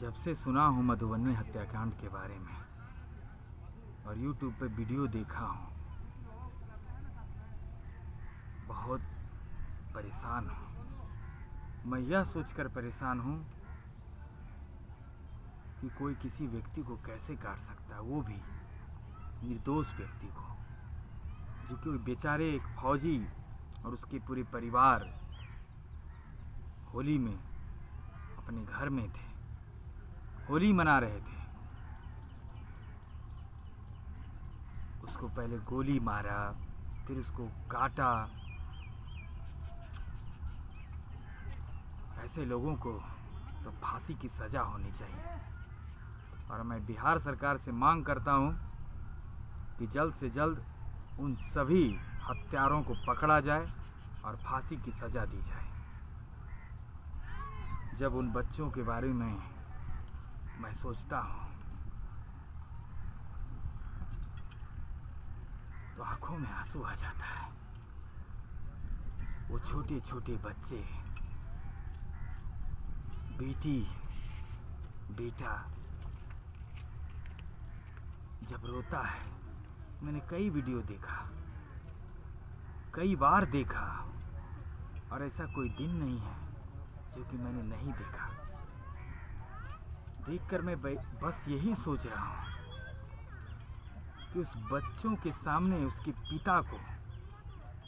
जब से सुना हूँ मधुबनी हत्याकांड के बारे में और यूट्यूब पे वीडियो देखा हूँ, बहुत परेशान हूँ। मैं यह सोचकर परेशान हूँ कि कोई किसी व्यक्ति को कैसे काट सकता है, वो भी निर्दोष व्यक्ति को, जो कि बेचारे एक फौजी और उसके पूरे परिवार होली में अपने घर में थे। होली मना रहे थे। उसको पहले गोली मारा, फिर उसको काटा। ऐसे लोगों को तो फांसी की सजा होनी चाहिए। और मैं बिहार सरकार से मांग करता हूँ कि जल्द से जल्द उन सभी हत्यारों को पकड़ा जाए और फांसी की सजा दी जाए। जब उन बच्चों के बारे में मैं सोचता हूँ। तो आँखों में आँसू आ जाता है। वो छोटे छोटे बच्चे, बेटी, बेटा, जब रोता है, मैंने कई वीडियो देखा, कई बार देखा, और ऐसा कोई दिन नहीं है, जो कि मैंने नहीं देखा। देखकर मैं बस यही सोच रहा हूँ कि उस बच्चों के सामने उसके पिता को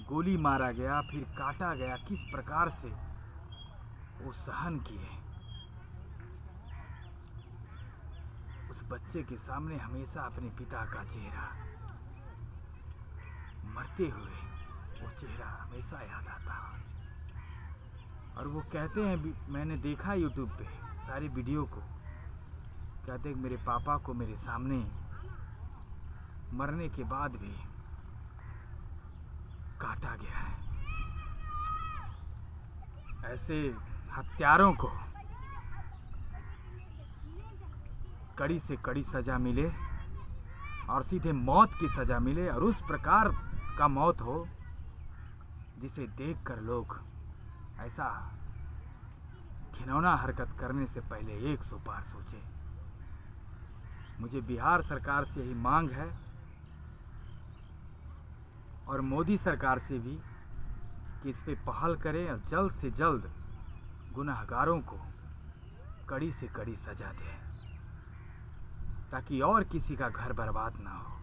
गोली मारा गया, फिर काटा गया, किस प्रकार से वो सहन किए। उस बच्चे के सामने हमेशा अपने पिता का चेहरा, मरते हुए वो चेहरा हमेशा याद आता और वो कहते हैं मैंने देखा यूट्यूब पे सारी वीडियो को। कहते मेरे पापा को मेरे सामने मरने के बाद भी काटा गया है। ऐसे हत्यारों को कड़ी से कड़ी सजा मिले और सीधे मौत की सजा मिले और उस प्रकार का मौत हो जिसे देखकर लोग ऐसा घिनौना हरकत करने से पहले एक सौ बार सोचे। मुझे बिहार सरकार से ही मांग है और मोदी सरकार से भी कि इस पर पहल करें और जल्द से जल्द गुनाहगारों को कड़ी से कड़ी सजा दें, ताकि और किसी का घर बर्बाद ना हो।